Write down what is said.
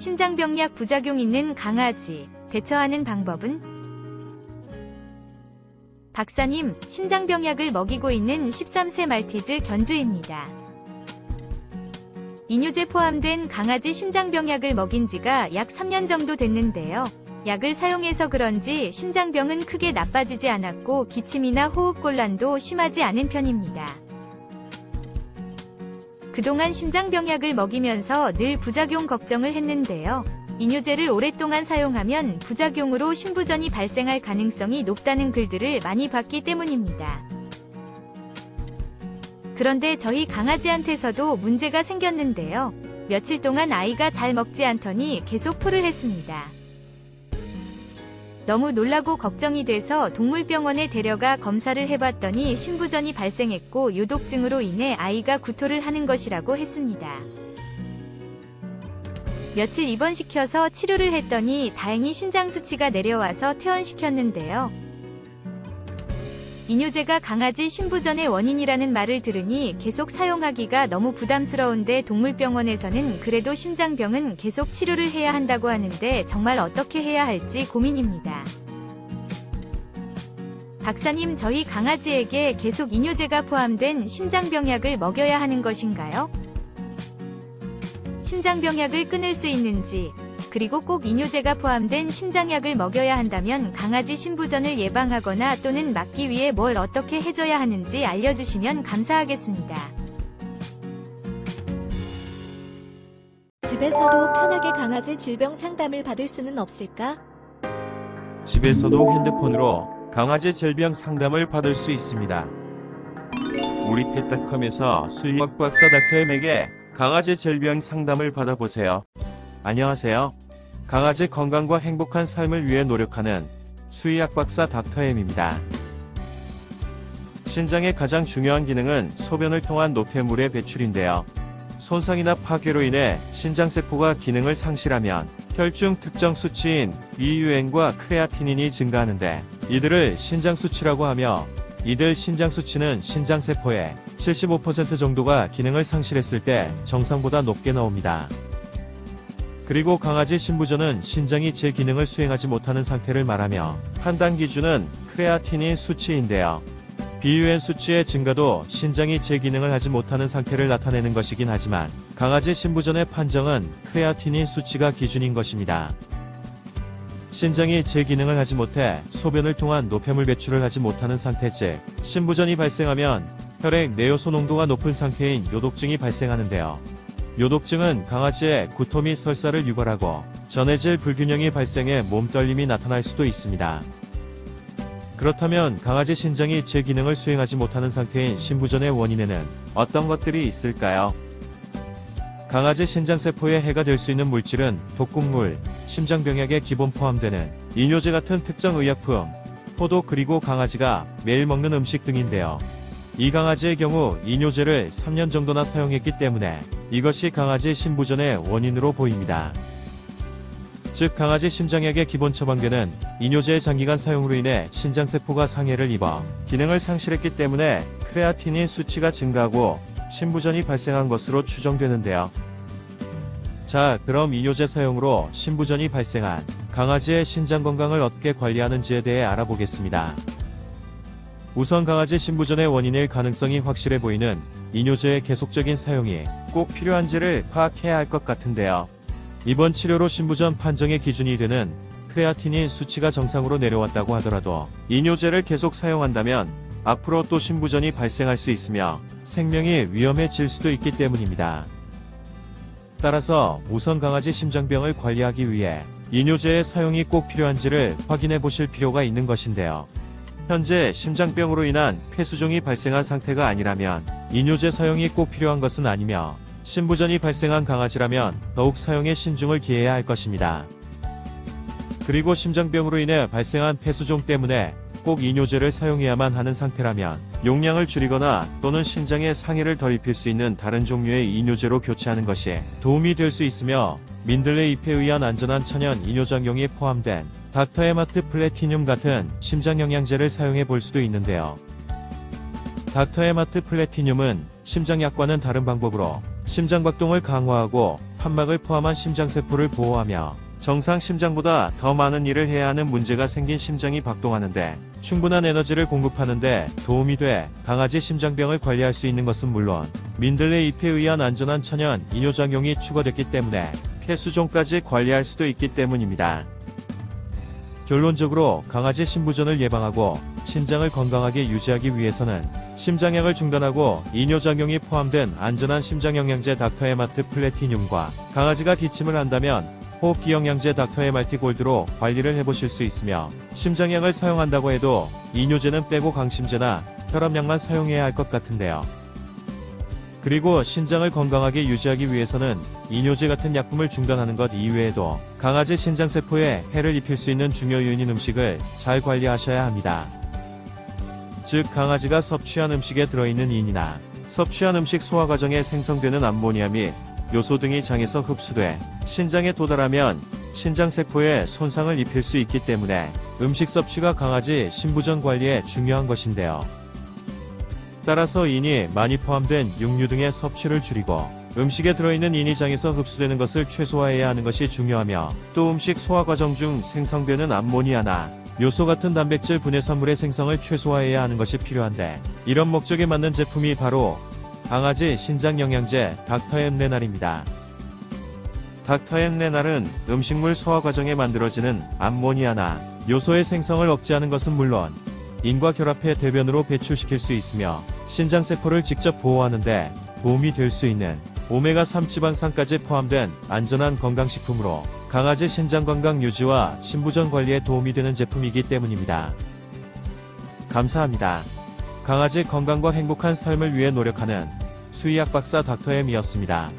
심장병약 부작용 있는 강아지. 대처하는 방법은? 박사님, 심장병약을 먹이고 있는 13세 말티즈 견주입니다. 이뇨제 포함된 강아지 심장병약을 먹인 지가 약 3년 정도 됐는데요. 약을 사용해서 그런지 심장병은 크게 나빠지지 않았고 기침이나 호흡곤란도 심하지 않은 편입니다. 그동안 심장병약을 먹이면서 늘 부작용 걱정을 했는데요. 이뇨제를 오랫동안 사용하면 부작용으로 심부전이 발생할 가능성이 높다는 글들을 많이 봤기 때문입니다. 그런데 저희 강아지한테서도 문제가 생겼는데요. 며칠 동안 아이가 잘 먹지 않더니 계속 토를 했습니다. 너무 놀라고 걱정이 돼서 동물병원에 데려가 검사를 해봤더니 심부전이 발생했고 요독증으로 인해 아이가 구토를 하는 것이라고 했습니다. 며칠 입원시켜서 치료를 했더니 다행히 신장 수치가 내려와서 퇴원시켰는데요. 이뇨제가 강아지 심부전의 원인이라는 말을 들으니 계속 사용하기가 너무 부담스러운데 동물병원에서는 그래도 심장병은 계속 치료를 해야 한다고 하는데 정말 어떻게 해야 할지 고민입니다. 박사님, 저희 강아지에게 계속 이뇨제가 포함된 심장병약을 먹여야 하는 것인가요? 심장병약을 끊을 수 있는지, 그리고 꼭 이뇨제가 포함된 심장약을 먹여야 한다면 강아지 심부전을 예방하거나 또는 막기 위해 뭘 어떻게 해줘야 하는지 알려주시면 감사하겠습니다. 집에서도 편하게 강아지 질병 상담을 받을 수는 없을까? 집에서도 핸드폰으로 강아지 질병 상담을 받을 수 있습니다. 우리 펫닷컴에서 수의학 박사 닥터 엠에게 강아지 질병 상담을 받아보세요. 안녕하세요. 강아지 건강과 행복한 삶을 위해 노력하는 수의학 박사 닥터엠입니다. 신장의 가장 중요한 기능은 소변을 통한 노폐물의 배출인데요. 손상이나 파괴로 인해 신장세포가 기능을 상실하면 혈중 특정 수치인 비유엔과 크레아티닌이 증가하는데 이들을 신장 수치라고 하며 이들 신장 수치는 신장세포의 75% 정도가 기능을 상실했을 때 정상보다 높게 나옵니다. 그리고 강아지 신부전은 신장이 제 기능을 수행하지 못하는 상태를 말하며 판단 기준은 크레아티닌 수치인데요. 비유엔 수치의 증가도 신장이 제 기능을 하지 못하는 상태를 나타내는 것이긴 하지만 강아지 신부전의 판정은 크레아티닌 수치가 기준인 것입니다. 신장이 제 기능을 하지 못해 소변을 통한 노폐물 배출을 하지 못하는 상태 즉 신부전이 발생하면 혈액 내요소 농도가 높은 상태인 요독증이 발생하는데요. 요독증은 강아지의 구토 및 설사를 유발하고 전해질 불균형이 발생해 몸떨림이 나타날 수도 있습니다. 그렇다면 강아지 신장이 제 기능을 수행하지 못하는 상태인 신부전의 원인에는 어떤 것들이 있을까요? 강아지 신장세포에 해가 될 수 있는 물질은 독극물, 심장병약에 기본 포함되는 이뇨제 같은 특정 의약품, 포도 그리고 강아지가 매일 먹는 음식 등인데요. 이 강아지의 경우 이뇨제를 3년 정도나 사용했기 때문에 이것이 강아지 신부전의 원인으로 보입니다. 즉 강아지 심장약의 기본 처방되는 이뇨제의 장기간 사용으로 인해 신장세포가 상해를 입어 기능을 상실했기 때문에 크레아티닌 수치가 증가하고 신부전이 발생한 것으로 추정되는데요. 자, 그럼 이뇨제 사용으로 신부전이 발생한 강아지의 신장 건강을 어떻게 관리하는지에 대해 알아보겠습니다. 우선 강아지 신부전의 원인일 가능성이 확실해 보이는 이뇨제의 계속적인 사용이 꼭 필요한지를 파악해야 할 것 같은데요. 이번 치료로 신부전 판정의 기준이 되는 크레아티닌 수치가 정상으로 내려왔다고 하더라도 이뇨제를 계속 사용한다면 앞으로 또 신부전이 발생할 수 있으며 생명이 위험해질 수도 있기 때문입니다. 따라서 우선 강아지 심장병을 관리하기 위해 이뇨제의 사용이 꼭 필요한지를 확인해 보실 필요가 있는 것인데요. 현재 심장병으로 인한 폐수종이 발생한 상태가 아니라면 이뇨제 사용이 꼭 필요한 것은 아니며 신부전이 발생한 강아지라면 더욱 사용에 신중을 기해야 할 것입니다. 그리고 심장병으로 인해 발생한 폐수종 때문에 꼭 이뇨제를 사용해야만 하는 상태라면 용량을 줄이거나 또는 신장에 상해를 덜 입힐 수 있는 다른 종류의 이뇨제로 교체하는 것이 도움이 될 수 있으며 민들레 잎에 의한 안전한 천연 이뇨장용이 포함된 닥터에마트 플래티늄 같은 심장 영양제를 사용해 볼 수도 있는데요. 닥터에마트 플래티늄은 심장약과는 다른 방법으로 심장박동을 강화하고 판막을 포함한 심장세포를 보호하며 정상 심장보다 더 많은 일을 해야 하는 문제가 생긴 심장이 박동하는데 충분한 에너지를 공급하는데 도움이 돼 강아지 심장병을 관리할 수 있는 것은 물론 민들레 잎에 의한 안전한 천연 이뇨작용이 추가됐기 때문에 폐수종까지 관리할 수도 있기 때문입니다. 결론적으로 강아지 신부전을 예방하고 신장을 건강하게 유지하기 위해서는 심장약을 중단하고 이뇨작용이 포함된 안전한 심장영양제 닥터에마트 플래티늄과 강아지가 기침을 한다면 호흡기 영양제 닥터에말티 골드로 관리를 해보실 수 있으며 심장약을 사용한다고 해도 이뇨제는 빼고 강심제나 혈압약만 사용해야 할 것 같은데요. 그리고 신장을 건강하게 유지하기 위해서는 이뇨제 같은 약품을 중단하는 것 이외에도 강아지 신장세포에 해를 입힐 수 있는 중요 요인인 음식을 잘 관리하셔야 합니다. 즉 강아지가 섭취한 음식에 들어있는 인이나 섭취한 음식 소화 과정에 생성되는 암모니아 및 요소 등이 장에서 흡수돼 신장에 도달하면 신장세포에 손상을 입힐 수 있기 때문에 음식 섭취가 강아지 신부전 관리에 중요한 것인데요. 따라서 인이 많이 포함된 육류 등의 섭취를 줄이고 음식에 들어있는 인이 장에서 흡수되는 것을 최소화해야 하는 것이 중요하며 또 음식 소화 과정 중 생성되는 암모니아나 요소 같은 단백질 분해산물의 생성을 최소화해야 하는 것이 필요한데 이런 목적에 맞는 제품이 바로 강아지 신장 영양제 닥터엠 레날입니다. 닥터엠 레날은 음식물 소화 과정에 만들어지는 암모니아나 요소의 생성을 억제하는 것은 물론 인과 결합해 대변으로 배출시킬 수 있으며 신장세포를 직접 보호하는 데 도움이 될 수 있는 오메가3 지방산까지 포함된 안전한 건강식품으로 강아지 신장 건강 유지와 신부전 관리에 도움이 되는 제품이기 때문입니다. 감사합니다. 강아지 건강과 행복한 삶을 위해 노력하는 수의학 박사 닥터엠이었습니다.